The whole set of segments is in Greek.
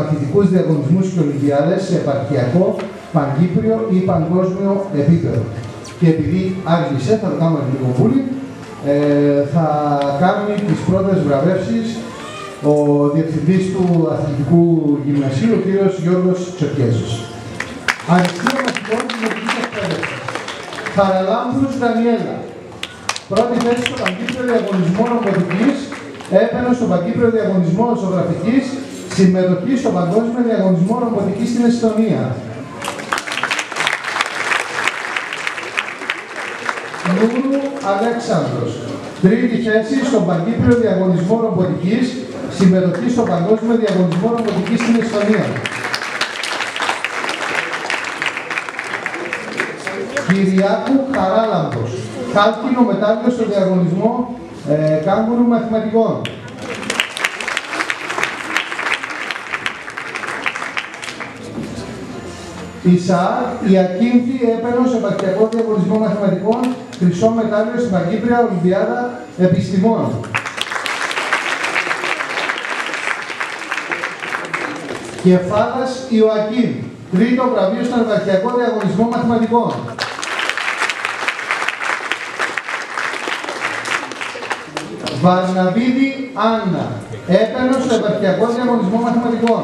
μαθητικούς διαγωνισμούς και ολυμπιάδες σε επαρχιακό, παγκύπριο ή παγκόσμιο επίπεδο. Και επειδή άργησε, θα το κάνουμε λίγο πολύ, ε, θα κάνουμε τις πρώτες βραβεύσεις ο Διευθυντής του Αθλητικού Γυμνασίου, ο κ. Γιώργος Τσοκέζος. Αριστείο μαθητών κοινωνικής εκπαίδευσης. Χαραλάμπρους Δανιέλα. Πρώτη θέση στο Παγκύπριο Διαγωνισμό Ρομποτικής, έπαινε στο Παγκύπριο Διαγωνισμό Ζωγραφικής, συμμετοχή στο Παγκόσμιο Διαγωνισμό Ρομποτικής στην Εστονία. Νούρου Αλέξανδρος. Τρίτη θέση στον Παγκύπριο Διαγωνισμό Ρομποτικής, συμμετοχή στο Παγκόσμιο Διαγωνισμό Ρομποτικής στην Εστονία. Κυριάκου Χαράλαμπος. Χάλκινο μετάλλιο στο διαγωνισμό ε, κάγκουρου μαθηματικών. Ισαάκ Ιακίνθη έπαιρνε σε επαρχιακό διαγωνισμό μαθηματικών χρυσό μετάλλιο στην Παγκύπρια Ολυμπιάδα Επιστημών. Κεφάλας Ιωακίν, τρίτο βραβείο στον επαρχιακό διαγωνισμό μαθηματικών. Βαρναβίδη Άννα, έπαιρνε στο επαρχιακό διαγωνισμό μαθηματικών.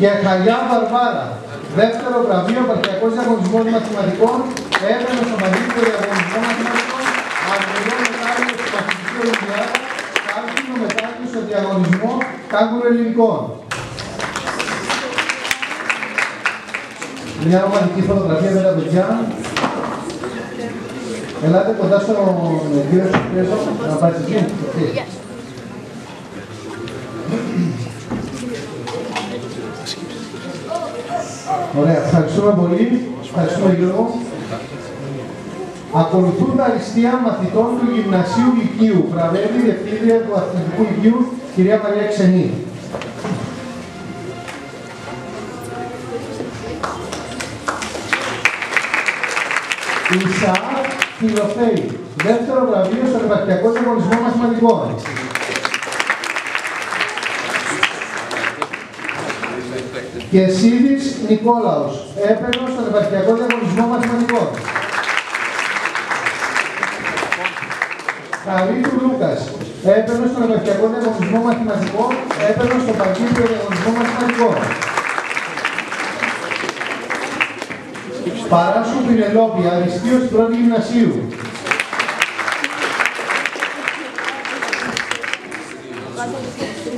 Και Χαλιά Βαρβάρα, δεύτερο βραβείο επαρχιακό διαγωνισμός μαθηματικών, έπαιρνε στο Παγκόσμιο διαγωνισμό μαθηματικών, αρκετό μετάλλιο στην Παθητική Ολυμπιάδα, κάλκινο μετάλλιο στο διαγωνισμό κάγκουρο ελληνικών. Μια ομαδική φωτογραφία με τα παιδιά. Ελάτε κοντά στον κύριο Σουκρέζο να πάρει τη εκεί. Ωραία, ευχαριστούμε πολύ. Ευχαριστούμε Γιώργο. Ακολουθούν τα αριστεία μαθητών του Γυμνασίου Λυκείου. Βραβεύει η Διευθύντρια του Αθλητικού Λυκείου, κυρία Μαρία Ξενή. Ισαάκ Φιλοφέη. Δεύτερο βραβείο στον επαρχιακό διαγωνισμό μαθηματικών. Και Σίδης Νικόλαος. Έπαιρνε στον επαρχιακό διαγωνισμό μαθηματικών. Καλήτου Λούκας. Έπαιρνε στον επαρχιακό διαγωνισμό μαθηματικών. Έπαιρνε στον παγκόσμιο διαγωνισμό μαθηματικών. Παράσου Πινελόπη, αριστείος πρώτη γυμνασίου.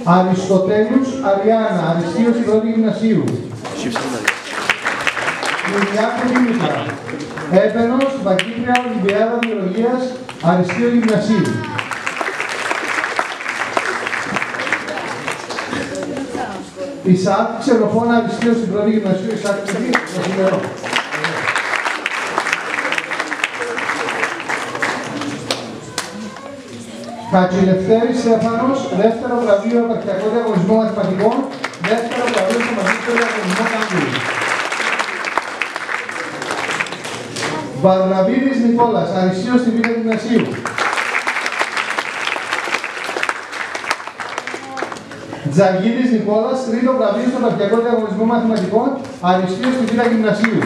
Αριστοτέλους Αριάννα, αριστείος πρώτη γυμνασίου. Μηδιάκου Δήμητρα, έπαινο στην Παγκύπρια Ολυμπιάδα Βιολογίας, αριστείο γυμνασίου. Ισάκ Ξενοφώνα, αριστείος στην πρώτη γυμνασίου, Ισάκ Ξενοφώνα. Χατζηλευτέρης Στέφανος, δεύτερο βραβείο επαρχιακό διαγωνισμό μαθηματικών, δεύτερο βραβείο στο Μαγίστρο Διαγωνισμό Κάμπουλου. Βαρναβίδης Νικόλας, αριστείος στη Β' Γυμνασίου. Τζαγίδης Νικόλας, τρίτο βραβείο στο επαρχιακό διαγωνισμό μαθηματικών, αριστείος στη Β' Γυμνασίου.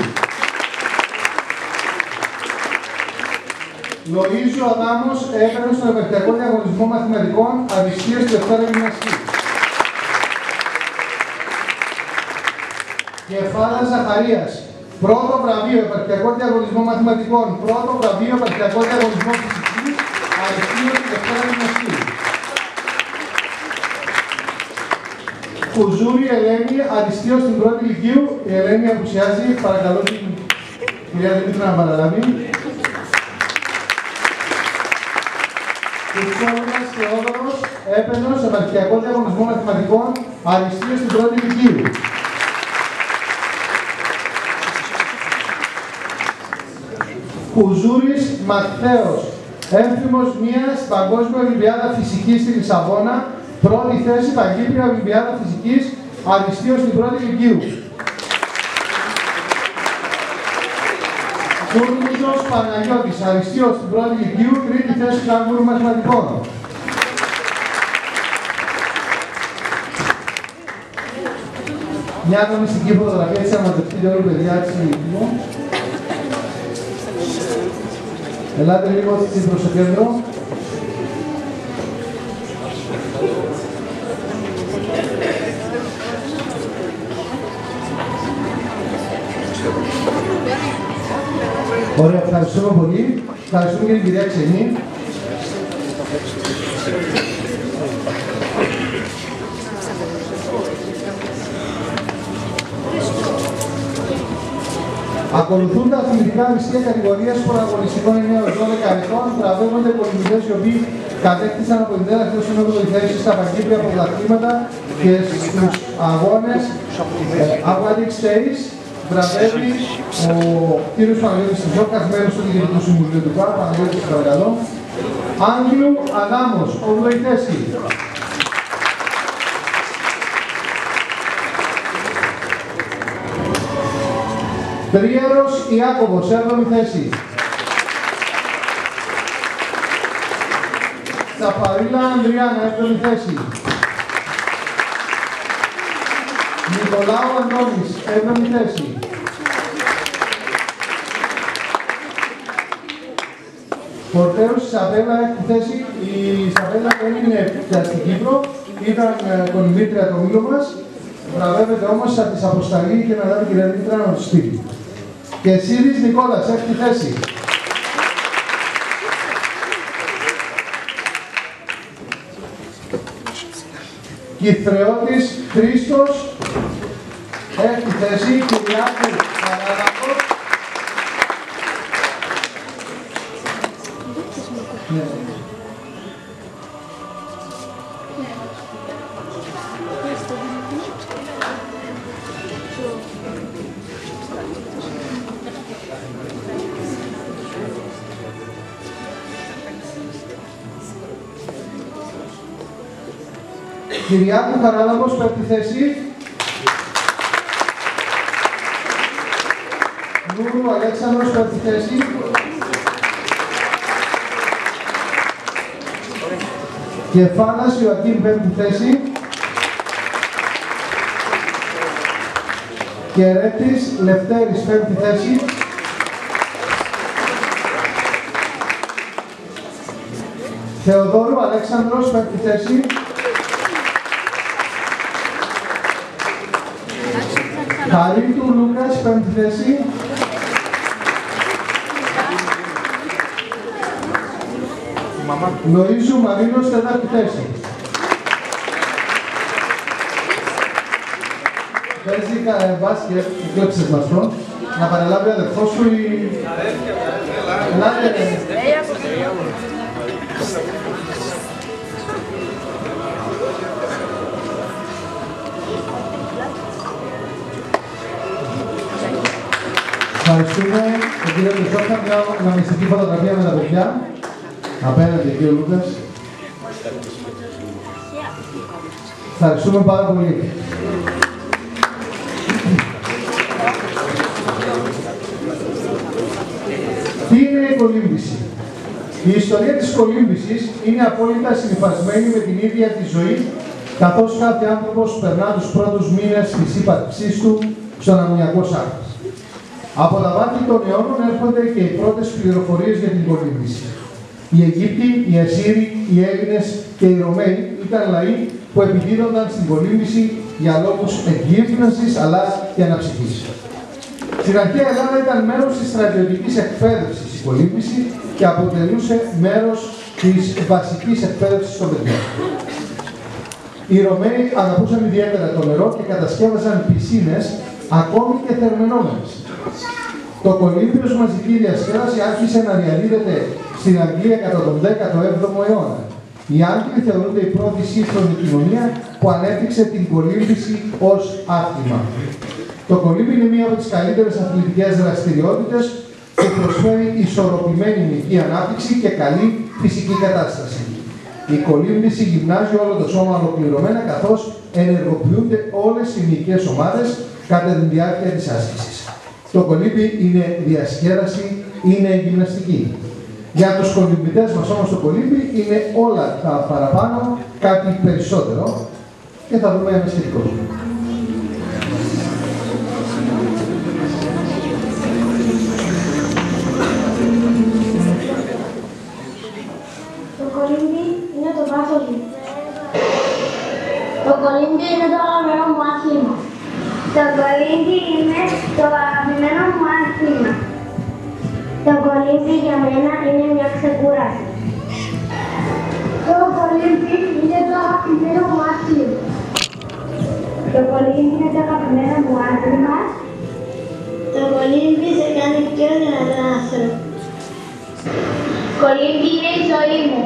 Λοΐζου Αδάμος έπαιρνε στον επαρχιακό διαγωνισμό μαθηματικών αριστείας του Δευτέρα Γυμνασίου. Κεφάλα Ζαχαρίας. Πρώτο βραβείο επαρχιακό διαγωνισμό μαθηματικών. Πρώτο βραβείο επαρχιακό διαγωνισμό φυσικής αριστείας του Δευτέρα Γυμνασίου. Κουζούρη Ελένη, αριστείος στην πρώτη ηλικίου. Η Ελένη απουσιάζει. Παρακαλώ την κυρία Δημήτρη να παραλάβει. Θεόδωρος έπαιρνε σε επαρχιακό διαγωνισμό μαθηματικών αριστείας στην πρώτη ηλικίου. Κουζούρης Μαθαίος, έμφυμος μίας Παγκόσμιας Ολυμπιάδας Φυσικής στη Λισαβόνα, πρώτη θέση Παγκύπρια Ολυμπιάδα Φυσικής αριστείος στην πρώτη ηλικίου. Κούρμουζος Παναγιώτης, αριστείος στην πρώτη ηλικίου, τρίτη θέση του Αγγούρου Μαθηματικών. Μια αγωνιστική φωτογραφία, έτσι να μαζευτείτε όλοι παιδιά, έτσι λίγο. Ελάτε λίγο προς το κέντρο. Ωραία, ευχαριστούμε πολύ. Ευχαριστούμε και την κυρία Ξενή. Ακολουθούν τα αθλητικά μισθία κατηγορίας προαγωνιστικών 9-12 ετών, τραβεύονται πολιτικές οι οποίοι κατέκτησαν από την τέταρτη έως την θέση στα παγκύπρια πρωταθλήματα και στους αγώνες Aquatic States. Βραβεύει ο κύριος Παναγιώτης Τιζόκας, μέλος του Διοικητικού Συμβουλίου του ΚΑΡ, Παναγιώτης παρακαλώ. Άγγλου Αδάμος, 8η θέση. Τρίερος Ιάκωβος, 7η θέση. Τσαπαρίλα Ανδριάννα, 7η θέση. Νικολάου Αντώνης, 7η θέση. Πορτέρος Ισαβέλα, 6η θέση. Η Ισαβέλα είναι πια στην Κύπρο, ήταν ε, κονημήτρια το μήλο μας. Βραβεύεται όμως θα της αποσταλεί και μετά την κυρία Δήμητρα να του στείλει. Και Σύρις Νικόλας, έκτη θέση. Κυθρεώτης Χρήστος, έκτη θέση. Κυριάκου Παράδακος. Ναι. Κυριάκου Χαράλαμπος, πέμπτη θέση. Νούρου Αλέξανδρος, πέμπτη θέση. Κεφάλας Ιωακήμ, πέμπτη θέση. Κερέτης Λευτέρης, πέμπτη θέση. Θεοδόρου Αλέξανδρος, πέμπτη θέση. Του Λούκας, πέμπτη θέση. Λοΐζου Μαρίνος, τέταρτη θέση. Παίζει μπάσκετ, κλέψες μας το, να παραλάβει ο αδερφός σου ή... Ελάτε. Ευχαριστούμε τον κύριος Κρυστόφα, μια αναμνηστική φωτογραφία με τα παιδιά. Απέναντι εκεί ο Λούκας. Ευχαριστούμε πάρα πολύ. Τι είναι η κολύμπηση. Η ιστορία της κολύμπησης είναι απόλυτα συνειφασμένη με την ίδια τη ζωή, καθώς κάθε άνθρωπος περνά τους πρώτους μήνες της ύπαρξής του στον αμμονιακό σάρκα. Από τα βάθη των αιώνων έρχονται και οι πρώτες πληροφορίες για την κολύμβηση. Οι Αιγύπτιοι, οι Ασσύριοι, οι Έλληνες και οι Ρωμαίοι ήταν λαοί που επιδίδονταν στην κολύμβηση για λόγους εγκύφνασης αλλά και αναψυχής. Στην αρχαία Ελλάδα ήταν μέρος της στρατιωτικής εκπαίδευσης η κολύμβηση και αποτελούσε μέρος της βασικής εκπαίδευσης των παιδιών. Οι Ρωμαίοι αγαπούσαν ιδιαίτερα το νερό και κατασκεύασαν πισίνες ακόμη και θερμενόμενες. Το κολύμπιος μαζική διασκέδαση άρχισε να διαδίδεται στην Αγγλία κατά τον 17ο αιώνα. Οι Άγγλοι θεωρούνται η πρώτη σύγχρονη κοινωνία που ανέπτυξε την κολύμπηση ως άθλημα. Το κολύμπι είναι μία από τις καλύτερες αθλητικές δραστηριότητες που προσφέρει ισορροπημένη μυϊκή ανάπτυξη και καλή φυσική κατάσταση. Η κολύμπηση γυμνάζει όλο το σώμα ολοκληρωμένα καθώς ενεργοποιούνται όλες οι μυϊκές ομάδες κατά τη διάρκεια της άσκησης. Το κολύμπι είναι διασκέδαση είναι η γυμναστική. Για τους κολυμπητές μας όμως το κολύμπι είναι όλα τα παραπάνω κάτι περισσότερο και θα δούμε ένα σχετικό. Το κολύμπι είναι το βάθος μου. Το κολύμπι είναι το αγαπημένο μου άθλημα. Το κολύμπι είναι το αγαπημένο μου άθλημα. Το κολύμπι για μένα είναι μια ξεκούραση. Το κολύμπι είναι το αγαπημένο μου άθλημα. Το κολύμπι είναι το αγαπημένο μου άθλημα. Το κολύμπι σε κάνει πιο δυνατό άνθρωπο. Κολύμπι είναι η ζωή μου.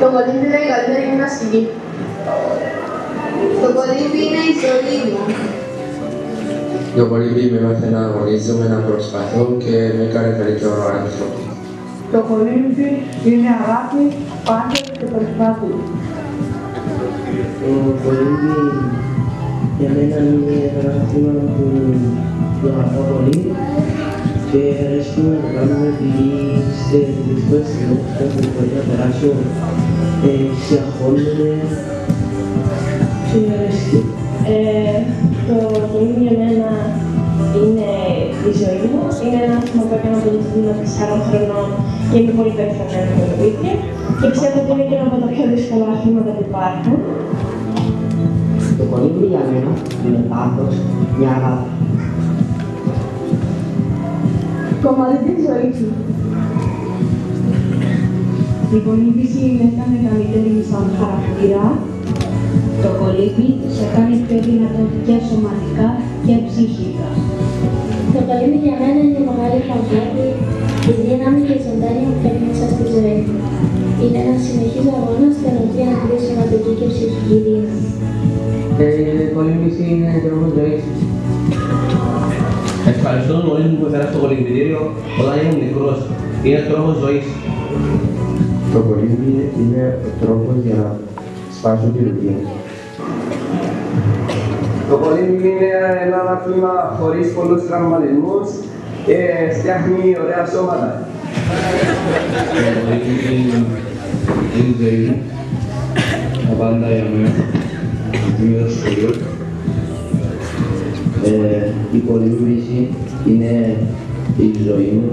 Το κολύμπι είναι η καλύτερη γυμναστική. Το κολύμπι είναι η ζωή μου. Το κολύμπι με έμαθε να αγωνίζομαι, να προσπαθώ και με έκανε καλύτερο άνθρωπο. Το κολύμπι είναι αγάπη, πάντα και προσπάθεια. Το κολύμπι για μένα είναι ένα άθλημα που το αγαπώ πολύ και αρέσει να το κάνουμε επειδή σε δύσκολες στιγμές που μπορεί να περάσω ε, ξεχώνομαι και αρέσει. Ε, το κολύμπι για μένα είναι η ζωή μου. Είναι ένα άθλημα που έκανα από το ήμουν 4 χρονών και είμαι πολύ πεθαμένη με το βίντεο. Και πιστεύω ότι είναι και ένα από τα πιο δύσκολα άθληματα που υπάρχουν. Το κολύμπι για μένα είναι πάθος, μια αγάπη. Κομμάτι τη ζωή μου. Η κολύμπηση είναι τα μεγαλύτερη σαν χαρακτήρα. Το κολύμπι σε κάνει πιο δυνατό και σωματικά και ψυχικά. Το κολύμπι για μένα είναι η μεγάλη χαμόγελη, η δύναμη και η ζωντάνια που φέρνει μέσα στη ζωή μου. Είναι ένας συνεχής αγώνας στον οποίο αντλεί σωματική και ψυχική δύναμη. Ε, η κολύμπηση είναι τρόπος ζωής. Ευχαριστώ τον γονείς μου που έφερα στο κολυμπητήριο όταν ήμουν μικρός. Είναι τρόπος ζωής. Το κολύμπι είναι ο τρόπος για να σπάσω τη ρουτίνα. Το κολύμπι είναι ένα άθλημα χωρίς πολλούς τραυματισμούς και φτιάχνει ωραία σώματα. Το κολύμπι είναι η ζωή μου. Τα πάντα για μένα. Είμαι στο σχολείο. Ε, η κολύμπηση είναι η ζωή μου.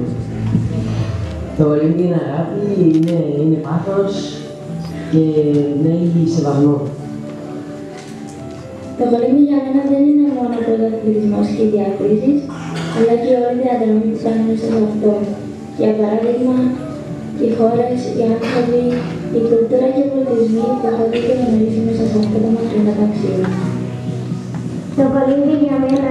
Το κολύμπι είναι αγάπη, είναι, είναι πάθος και είναι σεβασμό. Το κολύμπι για μένα δεν είναι μόνο πρωταθλητισμός και διακρίσεις, αλλά και όλη η διαδρομή που κάνουμε σε αυτό. Για παράδειγμα, οι χώρες, οι άνθρωποι, η κουλτούρα και οι πολιτισμοί που έχω δει και γνωρίσει μέσα σε αυτό το μακρινό ταξίδι. Το κολύμπι για μένα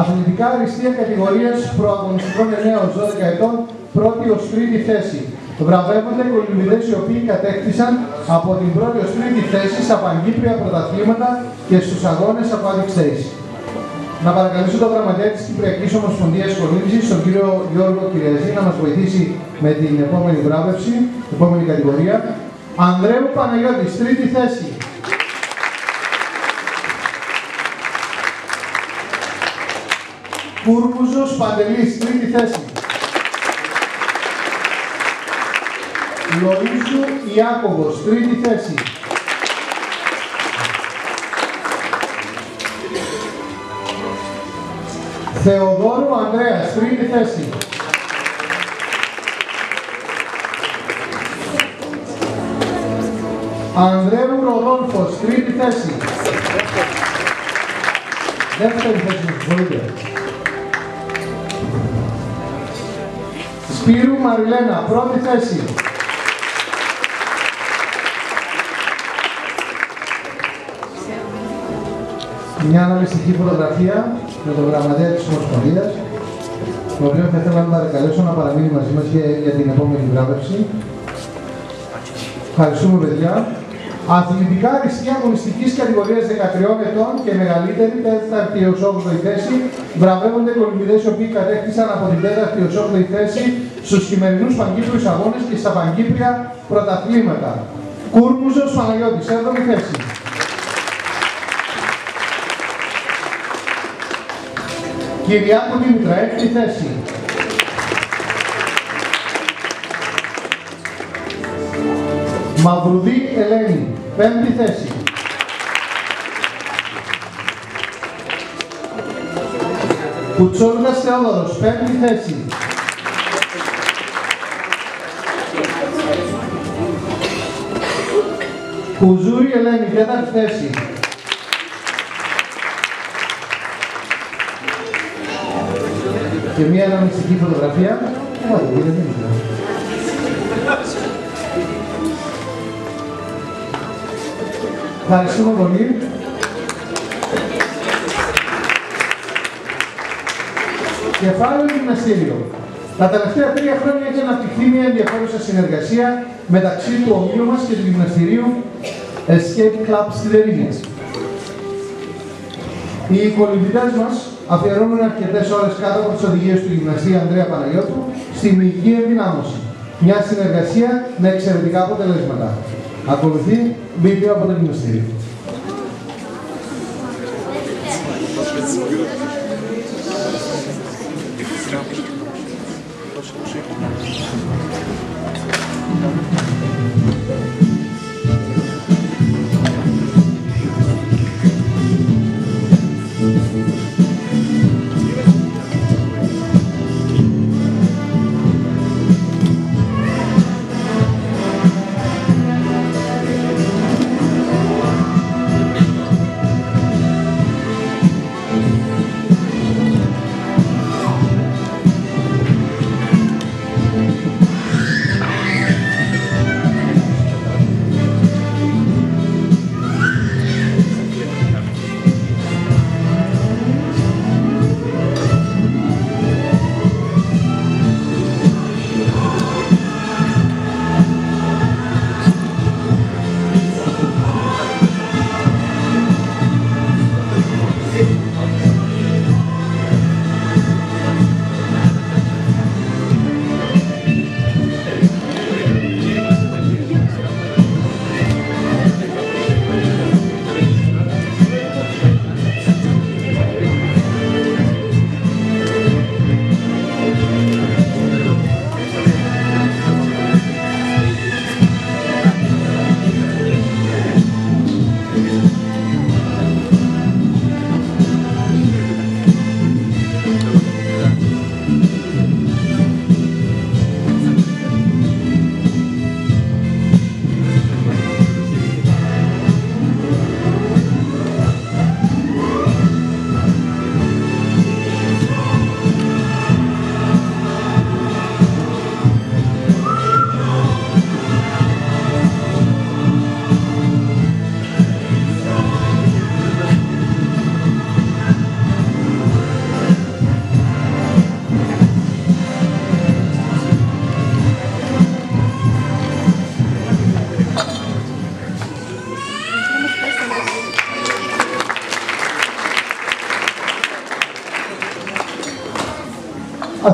Αθλητικά αριστεία κατηγορίας προαγωνιστικών 9 ως 12 ετών, πρώτη ως τρίτη θέση. Βραβεύονται οι κολυμπητές οι οποίοι κατέκτησαν από την πρώτη ως τρίτη θέση στα παγκύπρια πρωταθλήματα και στους αγώνες από Stage. Να παρακαλέσω τον γραμματέα της Κυπριακής Ομοσπονδίας Κολύμπησης, τον κύριο Γιώργο Κυριαζή, να μας βοηθήσει με την επόμενη βράβευση, επόμενη κατηγορία. Ανδρέου Παναγιώτης, τρίτη θέση. Κούρμουζος Παντελής, τρίτη θέση. Λοΐζου Ιάκωβος, τρίτη θέση. Θεοδόρου Ανδρέας, τρίτη θέση. Ανδρέου Ροδόλφος, τρίτη θέση. Δεύτερη θέση, με συγχωρείτε. Σπύρου Μαριλένα, πρώτη θέση. Μια αναλυστική φωτογραφία με τον γραμματέα της Ομοσπονδίας, τον οποίο θα ήθελα να παρακαλέσω να παραμείνει μαζί μας για, για την επόμενη βράβευση. Ευχαριστούμε, παιδιά. Αθλητικά αριστεία αγωνιστικής κατηγορίας 13 ετών και μεγαλύτερη, 4η έως 8η θέση, βραβεύονται κολυμπητέ οι οποίοι κατέκτησαν από την 4η έως 8η θέση στους χειμερινούς Παγκύπριους Αγώνες και στα Παγκύπρια Πρωταθλήματα. Κούρμουζος Παναγιώτης, 7η θέση. Κυριάκου Δήμητρα, 6η θέση. Μαυρουδή Ελένη, 5η θέση. Κουτσόργας Θεόδωρος, 5η θέση. Κουζούρη Ελένη, 4η θέση. Και μία αναμνηστική φωτογραφία. Βάλε, κύριε Δήμητρα. Ευχαριστούμε πολύ. Κεφάλαιο γυμναστήριο. Τα τελευταία τρία χρόνια έχει αναπτυχθεί μια ενδιαφέρουσα συνεργασία μεταξύ του ομίλου μας και του γυμναστηρίου Escape Club στη Δερίνια. Οι κολυμπητές μας αφιερώνουν αρκετές ώρες κάτω από τις οδηγίες του γυμναστή Ανδρέα Παναγιώτου στη μυϊκή ενδυνάμωση. Μια συνεργασία με εξαιρετικά αποτελέσματα. Ακολουθεί βίντεο από το γυμναστήριο.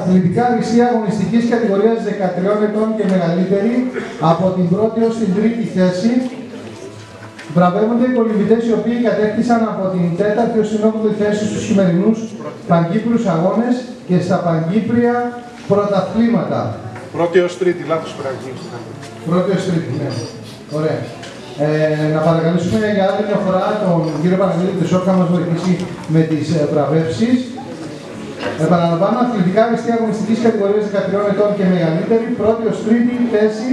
Αθλητικά αριστεία αγωνιστικής κατηγορίας 13 ετών και μεγαλύτερη από την πρώτη ως την τρίτη θέση βραβεύονται οι κολυμβητές οι οποίοι κατέκτησαν από την τέταρτη ως την 8η θέση στους σημερινούς Παγκύπριους Αγώνες και στα Παγκύπρια Πρωταθλήματα. Πρώτη ως τρίτη, λάθος πράγμα. Πρώτη ως τρίτη, ναι. Ωραία. Ε, να παρακαλέσουμε για άλλη μια φορά τον κύριο Παναγιώτη Τεσόκ να μας βοηθήσει με τις ε, βραβεύσεις. Επαναλαμβάνω, αθλητικά αριστεία αγωνιστικής κατηγορίας 13 ετών και μεγαλύτερη, πρώτη ως τρίτη θέση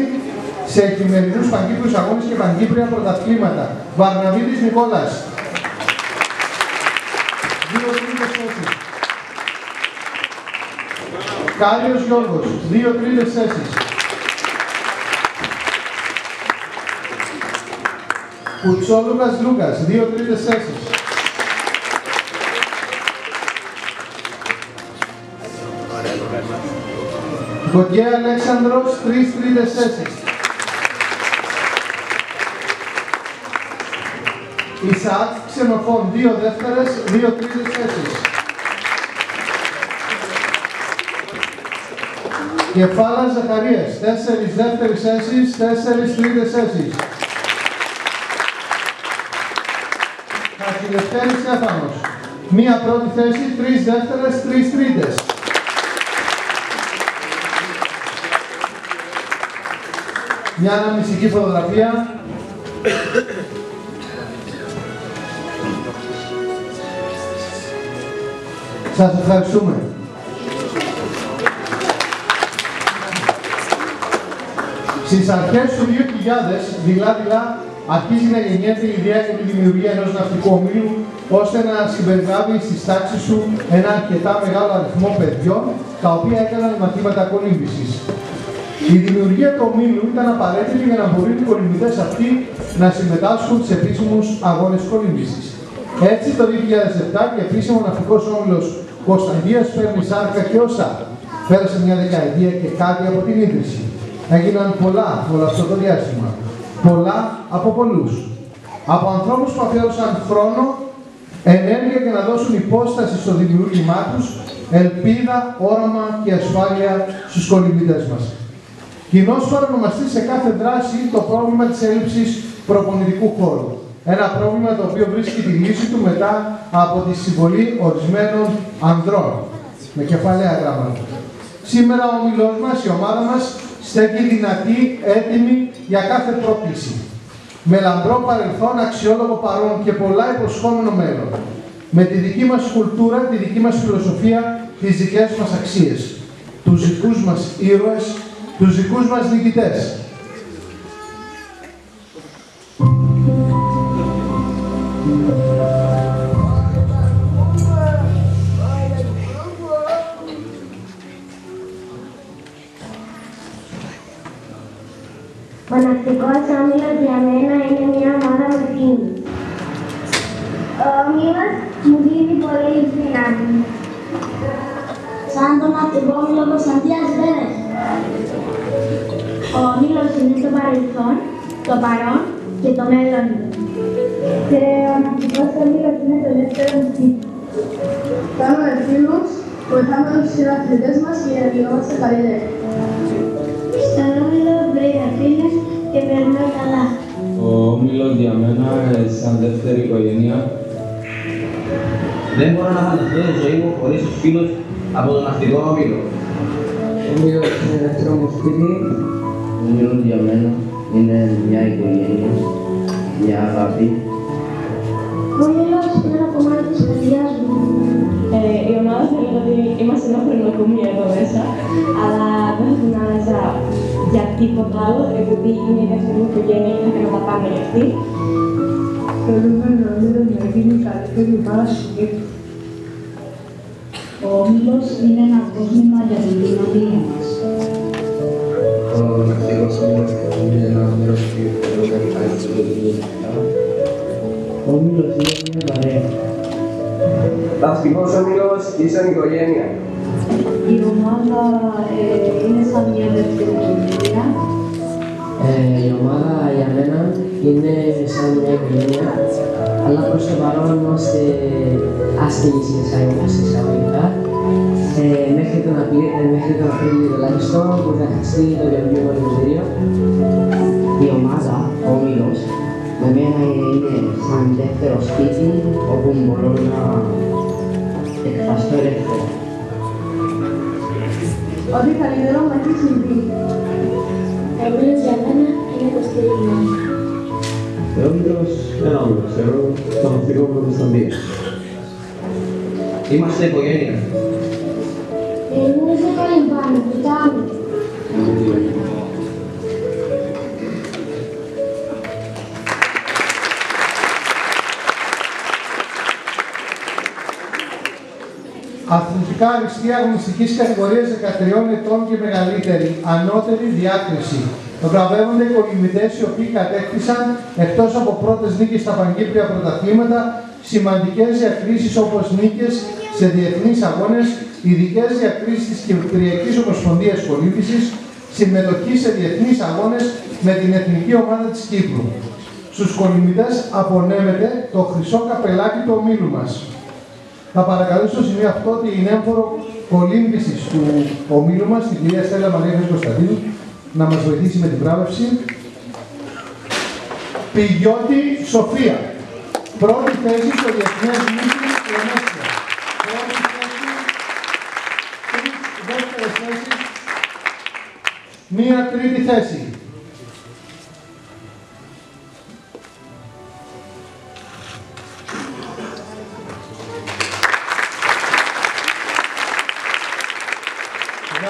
σε χειμερινού παγκύπριους αγώνες και παγκύπρια πρωταθλήματα. Βαρναβίδης Νικόλας. Δύο τρίτες θέσεις. Κάλιος Γιώργος, δύο τρίτες θέσεις. Κουτσόλουκας Λούκας, δύο τρίτες θέσεις. Κοντιέ Αλέξανδρος, τρεις τρίτες θέσεις. Ισαάκ Ξενοφών, δύο δεύτερες, δύο τρίτες θέσεις. Κεφάλας Ζαχαρίας, τέσσερις δεύτερες θέσεις, τέσσερις τρίτες θέσεις. Χατζηλευτέρης Στέφανος, μία πρώτη θέση, τρεις δεύτερες, τρεις τρίτες. Μια αναμνηστική φωτογραφία. Σας ευχαριστούμε. Στις αρχές του 2000, δειλά-δειλά, αρχίζει να γεννιέται η ιδέα για τη δημιουργία ενός ναυτικού ομίλου, ώστε να συμπεριλάβει στις τάξεις σου ένα αρκετά μεγάλο αριθμό παιδιών, τα οποία έκαναν μαθήματα κολύμβησης. Η δημιουργία του ομίλου ήταν απαραίτητη για να μπορούν οι κολυμβητές αυτοί να συμμετάσχουν σε επίσημους αγώνες κολύμβησης. Έτσι, το 2007 και επίσημο ναυτικός όμιλος Κωνσταντίας φέρνει σάρκα και όσα. Πέρασε μια δεκαετία και κάτι από την ίδρυση. Έγιναν πολλά όλο αυτό το διάστημα. Πολλά από πολλούς. Από ανθρώπους που αφιέρωσαν χρόνο, ενέργεια για να δώσουν υπόσταση στο δημιούργημά τους, ελπίδα, όραμα και ασφάλεια στους κολυμπητές μας. Κοινός παρονομαστή σε κάθε δράση το πρόβλημα της έλλειψης προπονητικού χώρου. Ένα πρόβλημα το οποίο βρίσκει τη λύση του μετά από τη συμβολή ορισμένων ανδρών. Με κεφαλαία γράμματα. Σήμερα ο μιλός μας, η ομάδα μας, στέκει δυνατή, έτοιμη για κάθε πρόκληση. Με λαμπρό παρελθόν, αξιόλογο παρόν και πολλά υποσχόμενο μέλλον. Με τη δική μας κουλτούρα, τη δική μας φιλοσοφία, τις δικές μας αξίες. Τους δικούς μας ήρωες, τους δικούς μας νικητές. Συναθλητές μας και γινόμαστε καλύτεροι. Στον όμιλο βρήκα φίλους και περνάω καλά. Ο όμιλος για μένα ε, σαν δεύτερη οικογένεια. Δεν μπορώ να φανταστώ τη ζωή μου χωρίς τους φίλους από τον ναυτικό όμιλο. Ο όμιλος είναι δεύτερο μου σπίτι. Ο όμιλος για μένα είναι μια οικογένεια, μια αγάπη. Ο όμιλος είναι ένα κομμάτι της καρδιάς μου. Ε, η ομάδα θα έλεγα ότι είμαστε ένα χρονοκομείο εδώ μέσα, αλλά δεν θα την άλλαζα για τίποτα άλλο, επειδή είναι η δεύτερη μου οικογένεια και θα κάνω τα πάντα για αυτή. Θέλουμε να είναι να γίνει η καλύτερη ομάδα στην Κύπρο. Ο όμιλος είναι ένα κόσμημα για την κοινωνία μας. Ο ναυτικός όμιλος είναι ένα μέρος που μπορεί να κάνει τη ζωή Ο όμιλος είναι μια παρέα. Ναυτικός όμιλος ή σαν οικογένεια. Η ομάδα ε, είναι σαν μια δεύτερη κοινωνία. Ε, η ομάδα για μένα είναι σαν μια οικογένεια, αλλά προς το παρόν είμαστε άσχημοι σε εισαγωγικά. Ε, μέχρι τον, Απρίλιο, ε, μέχρι τον Απρίλιο τουλάχιστον που θα χαστεί το καινούργιο κολυμπητήριο. Η ομάδα, ο Όμιλος, με μένα είναι σαν δεύτερο σπίτι όπου μπορώ να εκφραστώ ελεύθερα. Ό,τι καλύτερο μου έχει συμβεί. Ο όμιλος για μένα είναι το στήριγμα μου. Ο όμιλος, ένα όμιλο, ξέρω, το ναυτικό μου Κωνσταντία. Είμαστε οικογένεια. Είναι σε κολυμπάνε, κοιτάμε. Αθλητικά αριστεία αγωνιστικής κατηγορίας 13 ετών και μεγαλύτερη, ανώτερη διάκριση. Βραβεύονται οι κολυμβητές οι οποίοι κατέκτησαν, εκτός από πρώτες νίκες στα παγκύπρια πρωταθλήματα, σημαντικές διακρίσεις όπως νίκες σε διεθνείς αγώνες, ειδικές διακρίσεις της Κυπριακής Ομοσπονδίας Κολύμβησης, συμμετοχής σε διεθνείς αγώνες με την εθνική ομάδα της Κύπρου. Στους κολυμβητές απονέμεται το χρυσό καπελάκι του ομίλου μας. Θα παρακαλέσω στο σημείο αυτό την έμπορο κολύμπησης του ομίλου μας, την κυρία Στέλλα Μαρία Κωνσταντίνου, να μας βοηθήσει με την πράβευση. Πηγιώτη Σοφία. Πρώτη θέση στο Διεθνές Μύθι Λεμέσια. Πρώτη θέση, τρεις δεύτερες θέσεις, μία τρίτη θέση.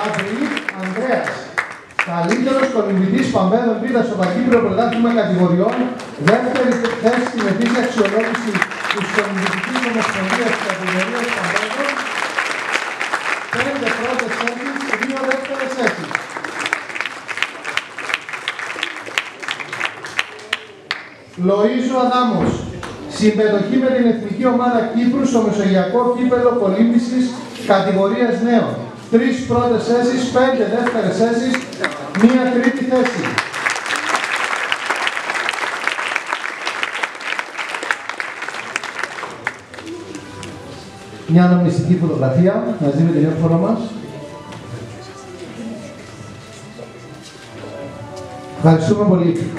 Γαβριήλ Ανδρέας, καλύτερος κολυμβητής Παμπέδων Β στο Παγκύπριο Πρωτάθλημα Κατηγοριών, δεύτερη θέση στην ετήσια αξιολόγηση της Κολυμβητικής Ομοσπονδίας Κατηγορίας Παμπέδων, πέντε πρώτες θέσεις και δύο δεύτερες θέσεις. Λοΐζο Αδάμος, συμμετοχή με την Εθνική Ομάδα Κύπρου στο Μεσογειακό Κύπελο Κολύμβησης κατηγορίας νέων. Τρεις πρώτες θέσεις, πέντε δεύτερες θέσεις, μία τρίτη θέση. Μια αναμνηστική φωτογραφία μαζί με την έμφορα μας. Ευχαριστούμε πολύ.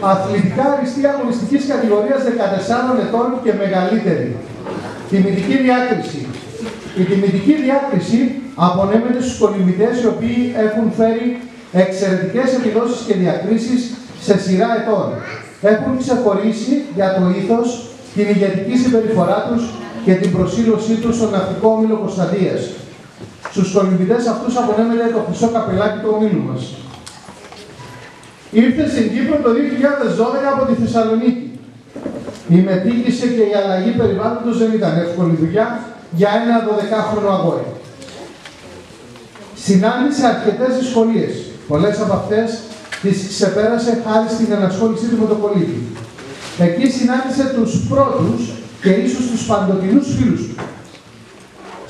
Αθλητικά αριστεία αγωνιστικής κατηγορίας 14 ετών και μεγαλύτερη. Τιμητική διάκριση. Η τιμητική διάκριση απονέμεται στους κολυμβητές οι οποίοι έχουν φέρει εξαιρετικές επιδόσεις και διακρίσεις σε σειρά ετών. Έχουν ξεχωρίσει για το ήθος, την ηγετική συμπεριφορά τους και την προσήλωσή τους στον ναυτικό όμιλο Κωνσταντίας. Στους κολυμβητές αυτούς απονέμεται το χρυσό καπελάκι του ομίλου μας. Ήρθε στην Κύπρο το 2012 από τη Θεσσαλονίκη. Η μετήκηση και η αλλαγή περιβάλλοντος δεν ήταν εύκολη δουλειά για ένα 12χρονο αγόρι. Συνάντησε αρκετές δυσκολίες. Πολλές από αυτές τις ξεπέρασε χάρη στην ενασχόλησή του με το πολίτη. Εκεί συνάντησε τους πρώτους και ίσως τους παντοτινούς φίλους του.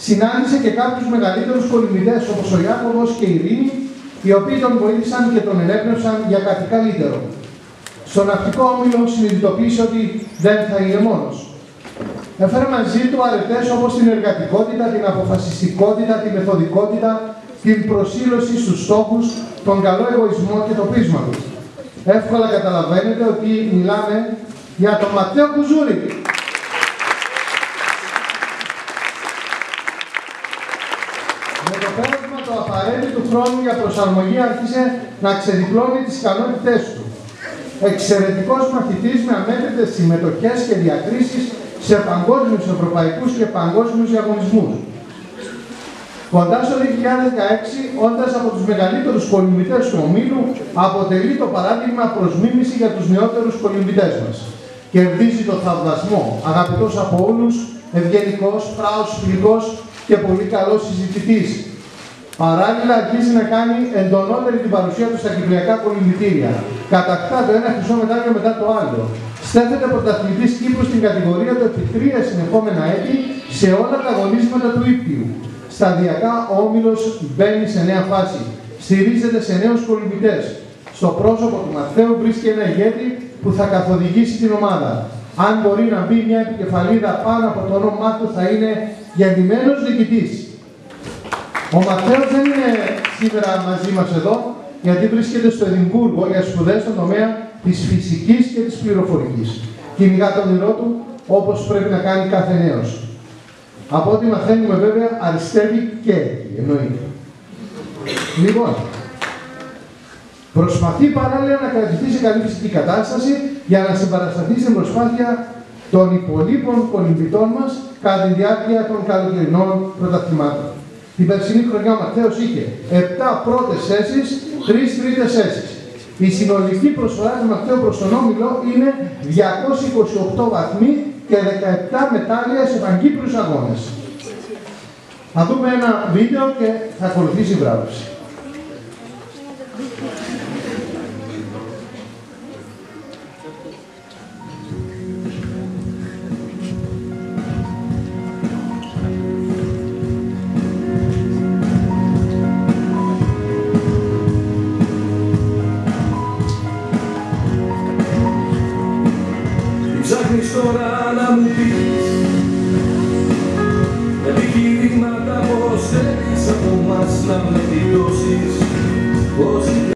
Συνάντησε και κάποιους μεγαλύτερους κολυμβητές όπως ο Ιάκωβος και η Ειρήνη οι οποίοι τον βοήθησαν και τον ενέπνευσαν για κάτι καλύτερο. Στο ναυτικό όμιλο συνειδητοποίησε ότι δεν θα είναι μόνος. Έφερε μαζί του αρετές όπως την εργατικότητα, την αποφασιστικότητα, τη μεθοδικότητα, την προσήλωση στους στόχους, τον καλό εγωισμό και το πείσμα τους. Εύκολα καταλαβαίνετε ότι μιλάμε για τον Ματέο Κουζούρη. Με το πέρασμα του απαραίτητου χρόνου για προσαρμογή άρχισε να ξεδιπλώνει τις ικανότητές του. Εξαιρετικός μαθητής με αμέτρητες συμμετοχές και διακρίσεις σε παγκόσμιους, ευρωπαϊκούς και παγκόσμιους διαγωνισμούς. Κοντά στο 2016, όντας από τους μεγαλύτερους κολυμβητές του ομίλου, αποτελεί το παράδειγμα προς μίμηση για τους νεότερους κολυμβητές μας. Κερδίζει το θαυμασμό, αγαπητός από όλους, ευγενικός, φράος, φιλικός και πολύ καλός συζητητής. Παράλληλα, αρχίζει να κάνει εντονότερη την παρουσία του στα κυπριακά κολυμβητήρια. Κατακτά το ένα χρυσό μετάλλιο μετά το άλλο. Στέφεται πρωταθλητής Κύπρου στην κατηγορία του επί τρία συνεχόμενα έτη σε όλα τα αγωνίσματα του Ήπτιου. Σταδιακά ο Όμιλος μπαίνει σε νέα φάση. Στηρίζεται σε νέους κολυμβητές. Στο πρόσωπο του Μαθαίου βρίσκει ένα ηγέτη που θα καθοδηγήσει την ομάδα. Αν μπορεί να μπει μια επικεφαλίδα πάνω από το όνομά του θα είναι γεννημένος διοικητής. Ο Μαθαίος δεν είναι σήμερα μαζί μας εδώ, γιατί βρίσκεται στο Εδιμβούργο για σπουδές στον τομέα της φυσικής και της πληροφορικής. Κυνηγά το όνειρό του, όπως πρέπει να κάνει κάθε νέος. Από ό,τι μαθαίνουμε βέβαια, αριστεύει και εκεί, εννοείται. Λοιπόν, προσπαθεί παράλληλα να κρατηθεί σε καλή φυσική κατάσταση για να συμπαρασταθεί στην προσπάθεια των υπολείπων κολυμπητών μας κατά τη διάρκεια των καλοκαιρινών πρωταθλημάτων. Την περσινή χρονιά ο Ματθαίος είχε 7 πρώτες θέσεις, 3 τρίτες θέσεις. Η συνολική προσφορά του Ματθαίου προς τον Όμιλο είναι 228 βαθμοί και 17 μετάλλια σε παγκύπριους αγώνες. Θα δούμε ένα βίντεο και θα ακολουθήσει η βράβευση.